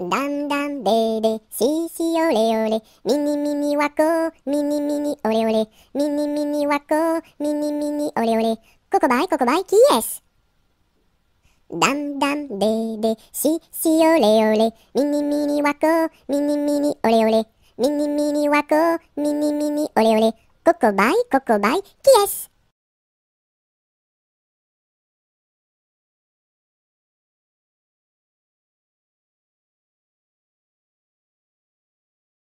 ダンダンデーデシーシーオレオレ。ミニミニワコミニミニオレオレ。ミニミニワコミニミニオレオレ。ココバイココバイ。キエス。ダンダンデーデシーシーオレオレ。ミニミニワコミニミニオレオレ。ミニミニワコミニミニオレオレ。ココバイココバイ。キエス。